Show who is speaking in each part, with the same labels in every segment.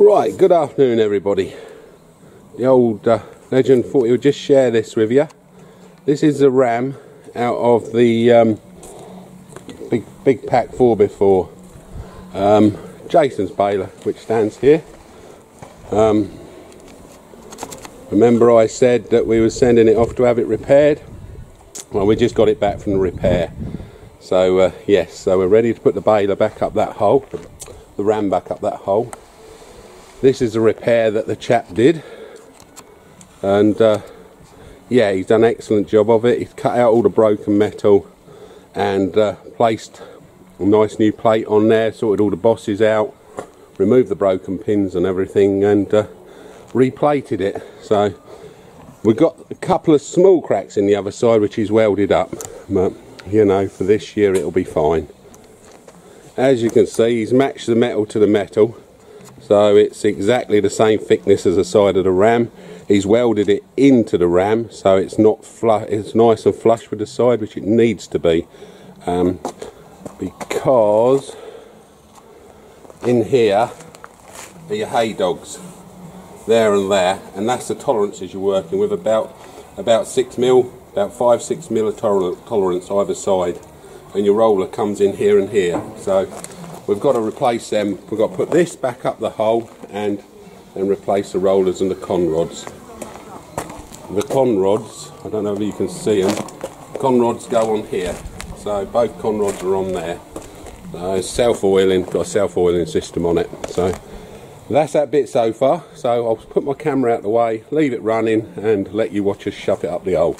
Speaker 1: Right, good afternoon everybody. The old uh, legend thought he would just share this with you. This is the ram out of the um, big big pack 4x4. Um, Jason's baler, which stands here. Um, remember I said that we were sending it off to have it repaired? Well, we just got it back from the repair. So uh, yes, so we're ready to put the baler back up that hole, the ram back up that hole. This is a repair that the chap did, and uh, yeah, he's done an excellent job of it. He's cut out all the broken metal and uh, placed a nice new plate on there, sorted all the bosses out, removed the broken pins and everything, and uh, replated it. So we've got a couple of small cracks in the other side, which is welded up, but you know, for this year it'll be fine. As you can see, he's matched the metal to the metal, so it's exactly the same thickness as the side of the ram. He's welded it into the ram, so it's not. It's nice and flush with the side, which it needs to be, um, because in here are your hay dogs, there and there, and that's the tolerances you're working with. About about six mil about 5 6 mil tolerance either side and your roller comes in here and here. So we've got to replace them. We've got to put this back up the hole and then replace the rollers and the con rods. The con rods I don't know if you can see them con rods go on here. So both con rods are on there. Uh, self-oiling got a self-oiling system on it. So that's that bit so far. So I'll put my camera out the way leave it running and let you watch us shove it up the hole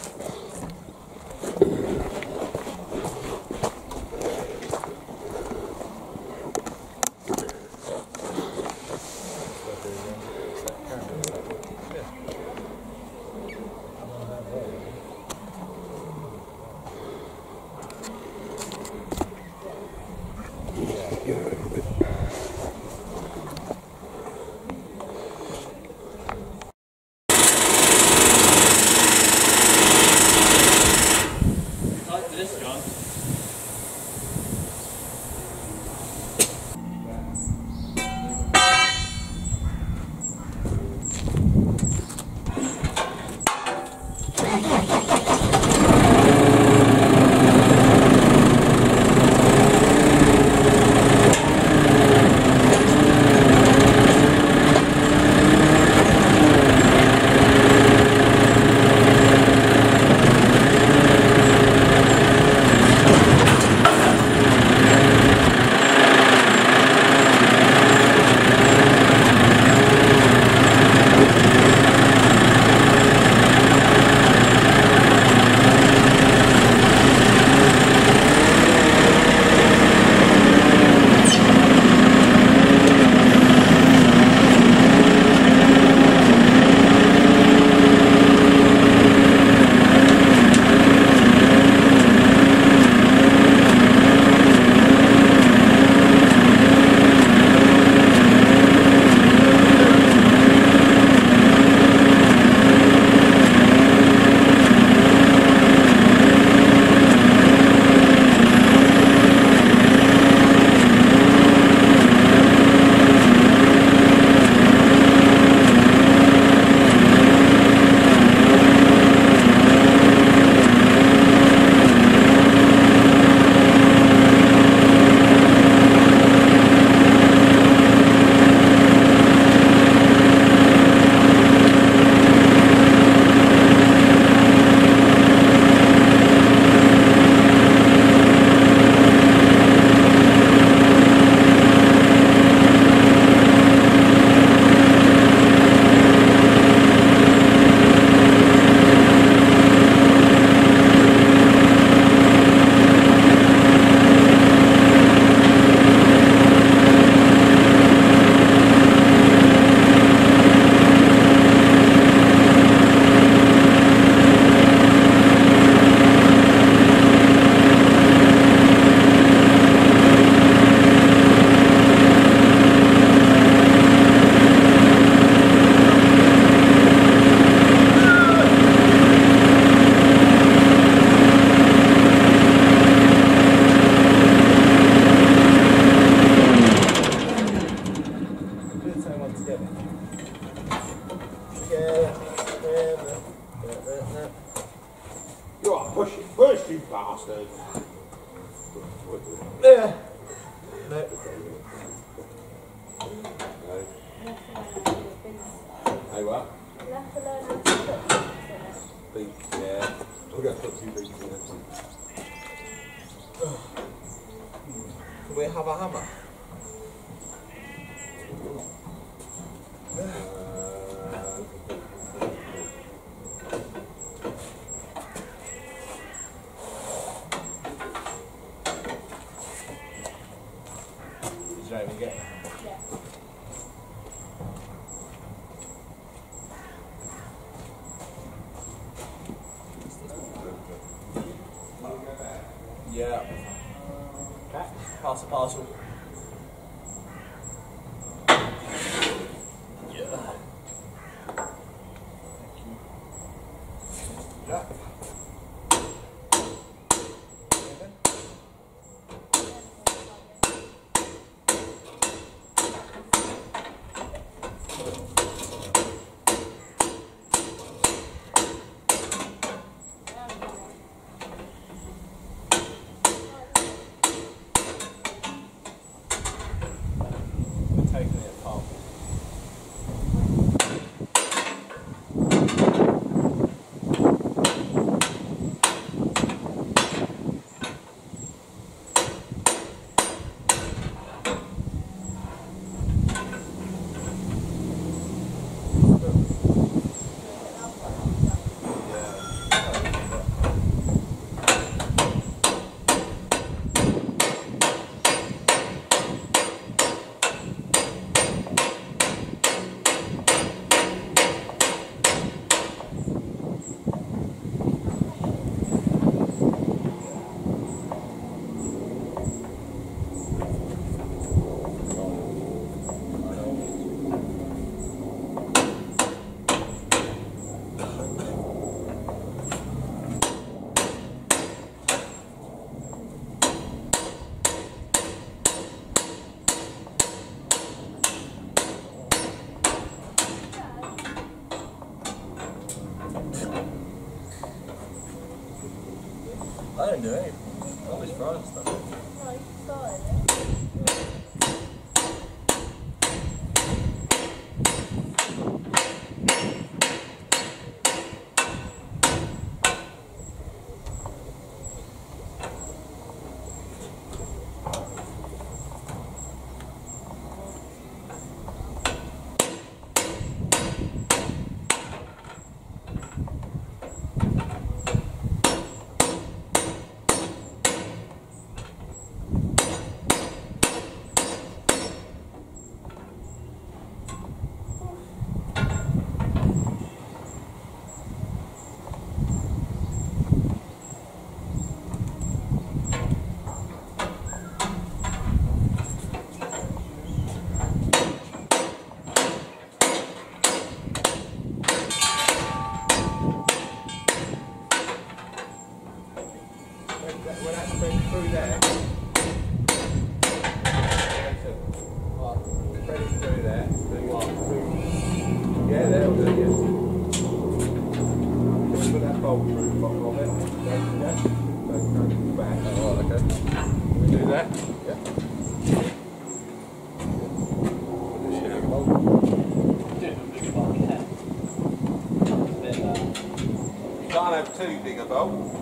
Speaker 1: have two bigger bolts.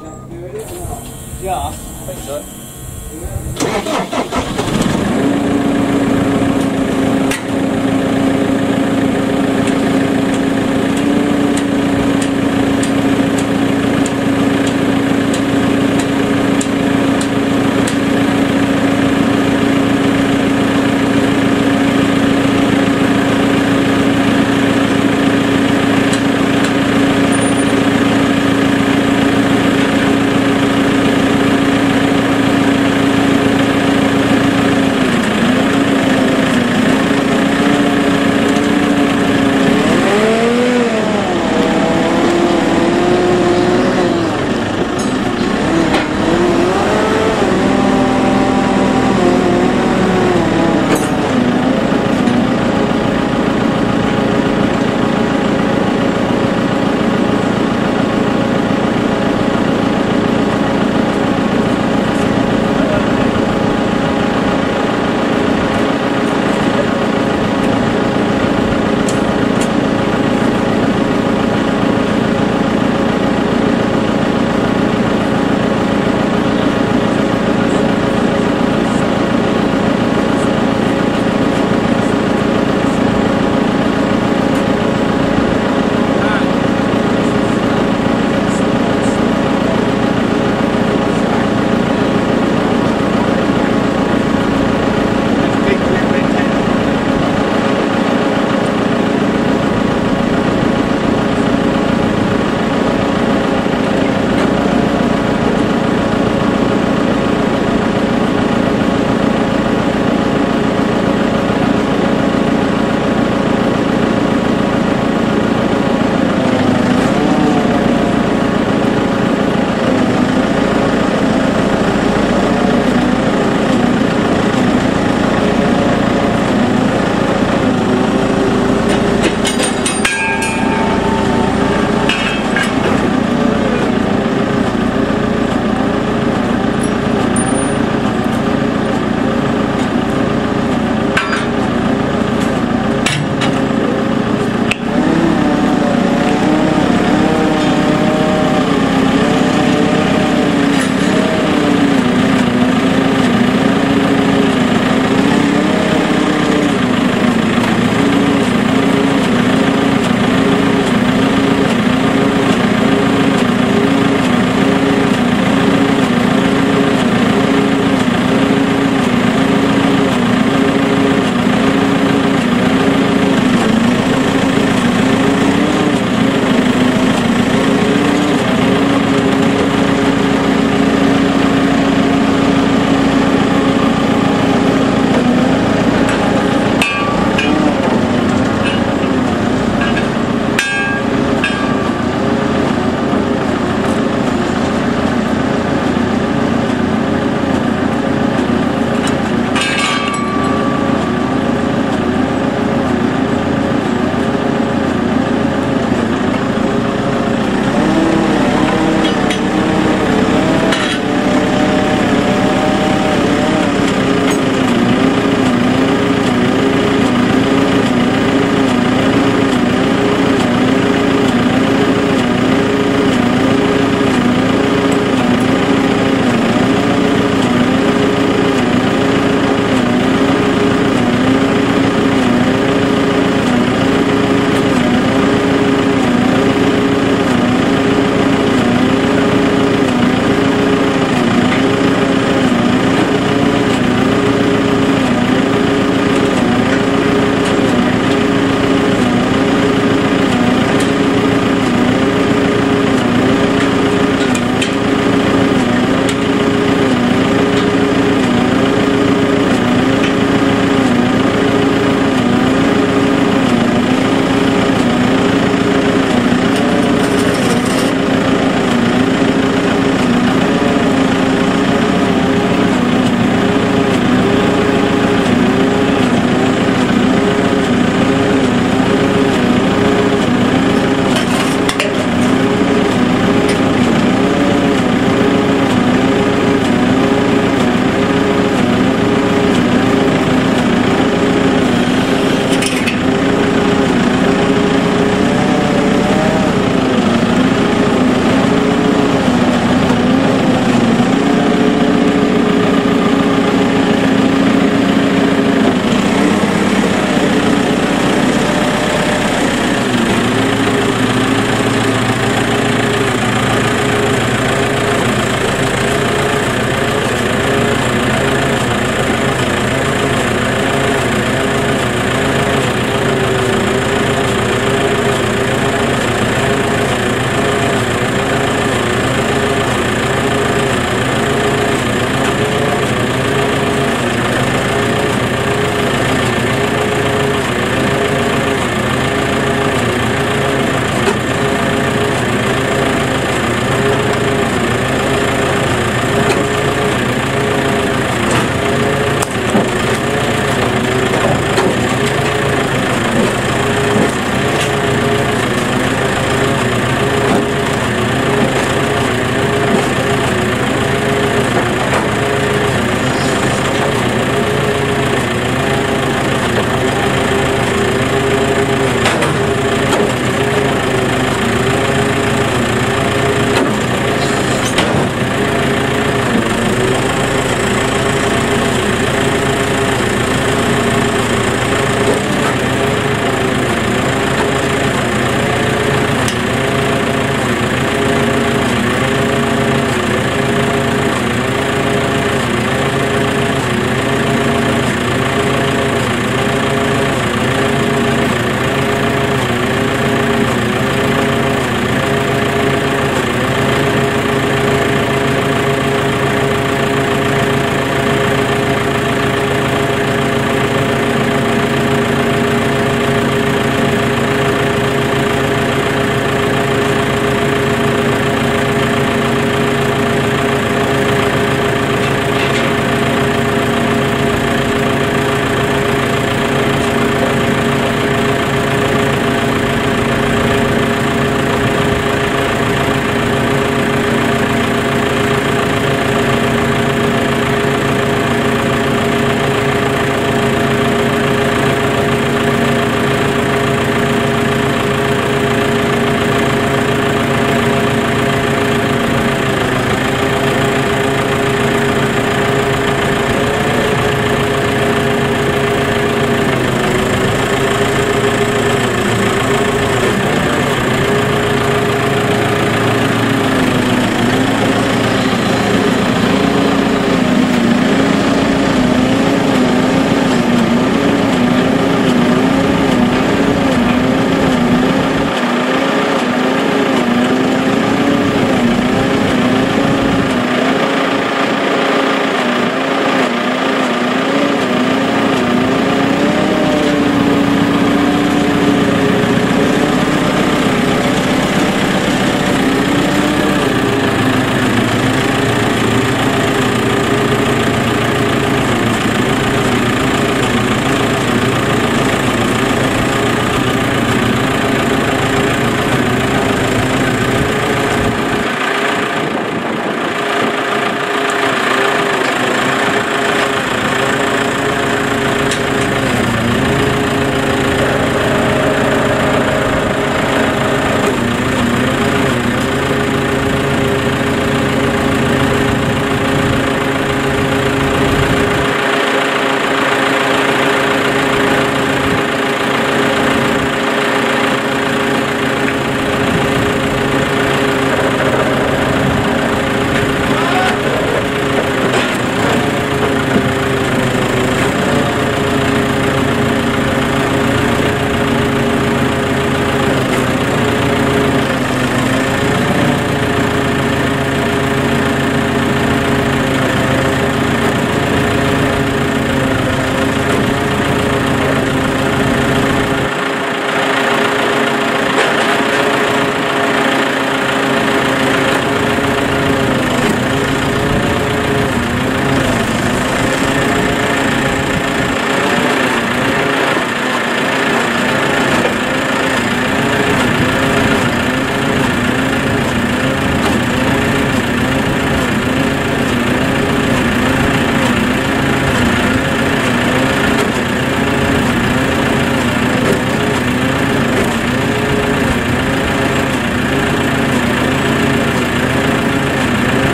Speaker 1: Can't do
Speaker 2: it.
Speaker 1: Yeah,
Speaker 3: I think so.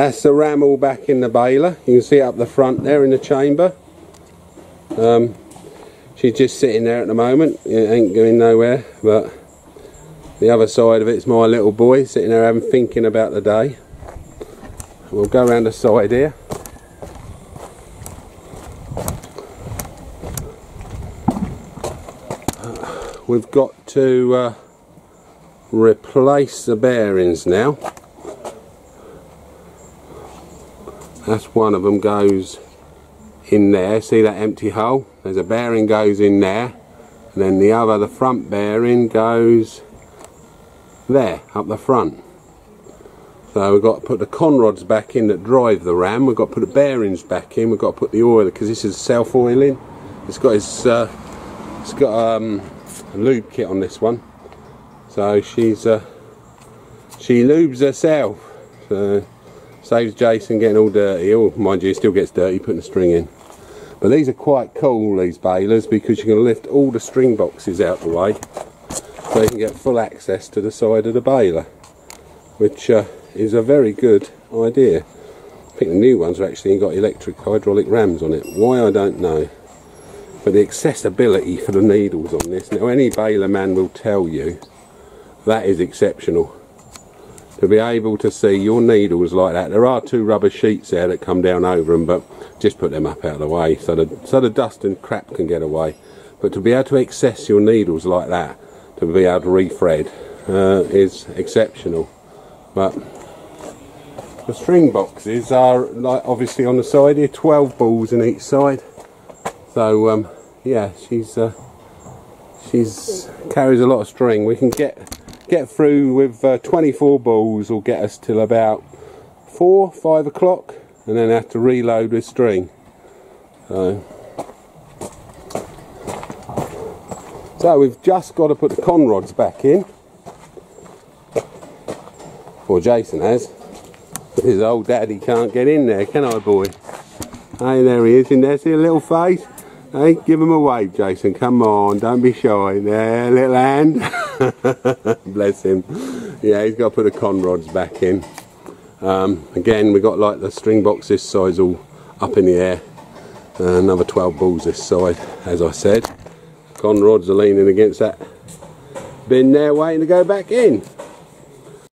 Speaker 1: That's the ram all back in the baler. You can see up the front there in the chamber. Um, she's just sitting there at the moment. It ain't going nowhere, but the other side of it's my little boy sitting there having thinking about the day. We'll go around the side here. We've got to uh, replace the bearings now. That's one of them goes in there. See that empty hole? There's a bearing goes in there. And then the other, the front bearing goes there, up the front. So we've got to put the conrods back in that drive the ram. We've got to put the bearings back in. We've got to put the oil because this is self-oiling. It's got its, uh, it's got um, a lube kit on this one. So she's, uh, she lubes herself. So saves Jason getting all dirty. Oh, mind you, he still gets dirty putting the string in. But these are quite cool, these balers, because you can lift all the string boxes out the way so you can get full access to the side of the baler, which uh, is a very good idea. I think the new ones have actually got electric hydraulic rams on it. Why, I don't know. But the accessibility for the needles on this, now any baler man will tell you, that is exceptional to be able to see your needles like that. There are two rubber sheets there that come down over them, but just put them up out of the way so the, so the dust and crap can get away. But to be able to access your needles like that, to be able to refred, uh, is exceptional. But the string boxes are like obviously on the side here, 12 balls in each side. So um, yeah, she's uh, she's carries a lot of string. We can get get through with uh, 24 balls will get us till about 4 5 o'clock and then have to reload with string so so we've just got to put the conrods back in or Jason has his old daddy can't get in there can I boy hey there he is in there see a little face Hey, give him a wave, Jason. Come on, don't be shy. There, little hand. Bless him. Yeah, he's got to put the conrods back in. Um, again, we've got like the string box this side's all up in the air. Uh, another 12 balls this side, as I said. Conrods are leaning against that bin there, waiting to go back in.